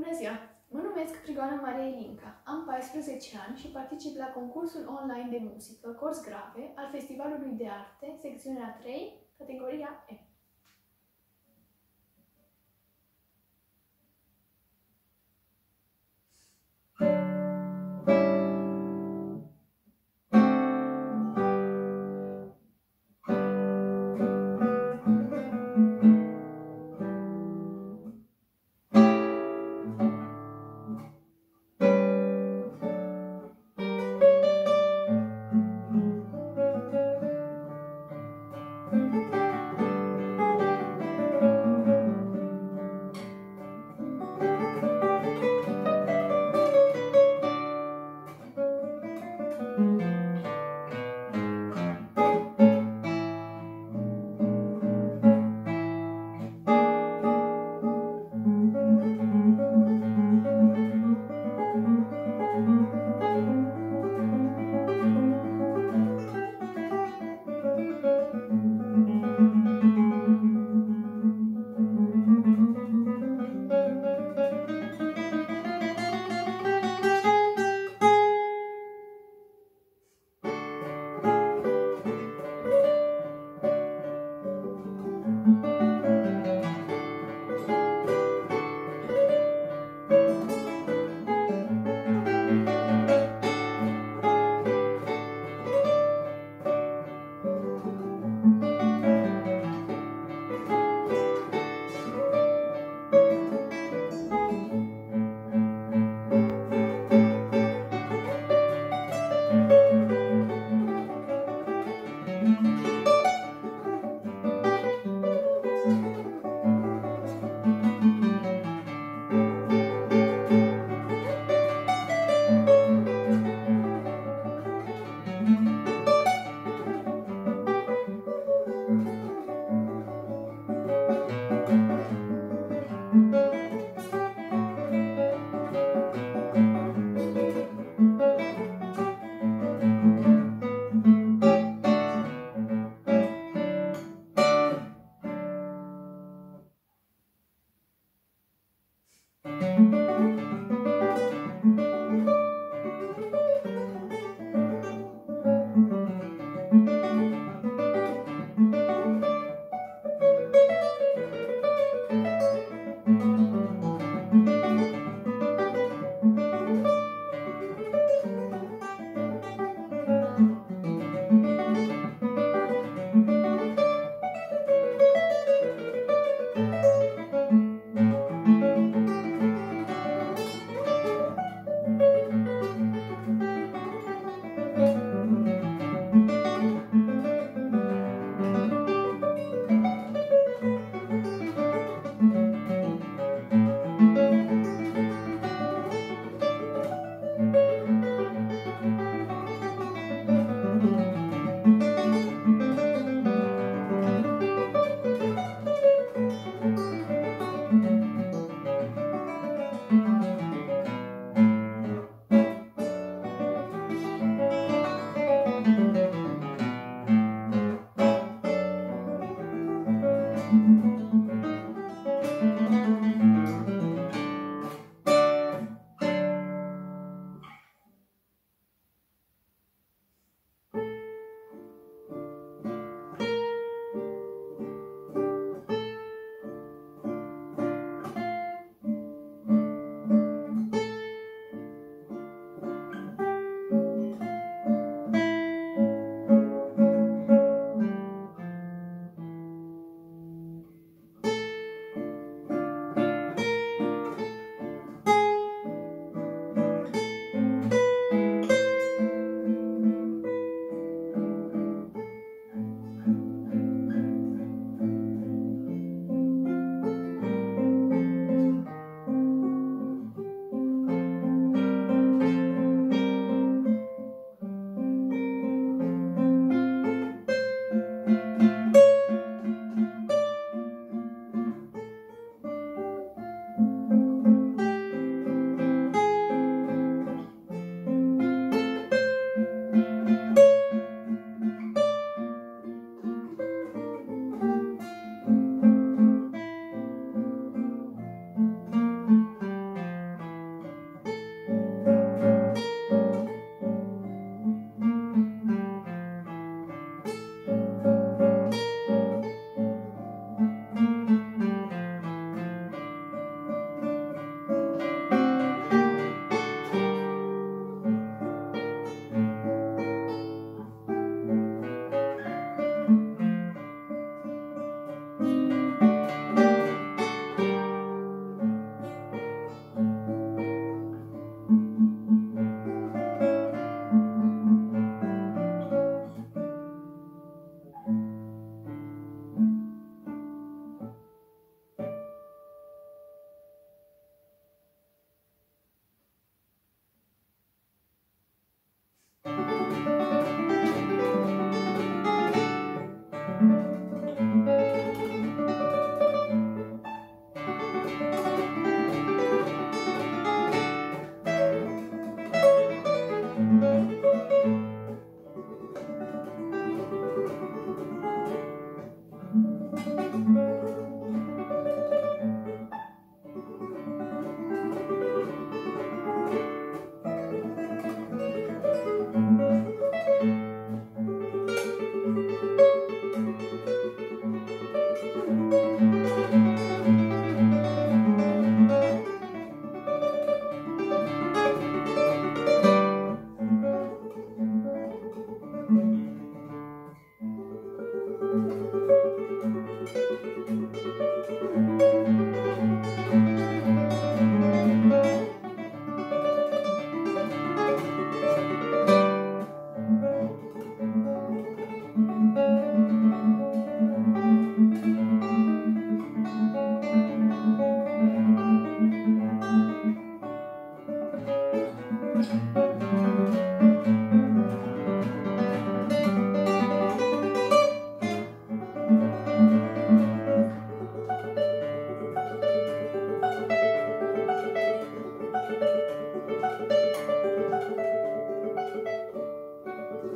Bună ziua! Mă numesc Prigoana Maria Elinca. Am 14 ani și particip la concursul online de muzică Cors Grave al Festivalului de Arte, secțiunea 3, categoria E.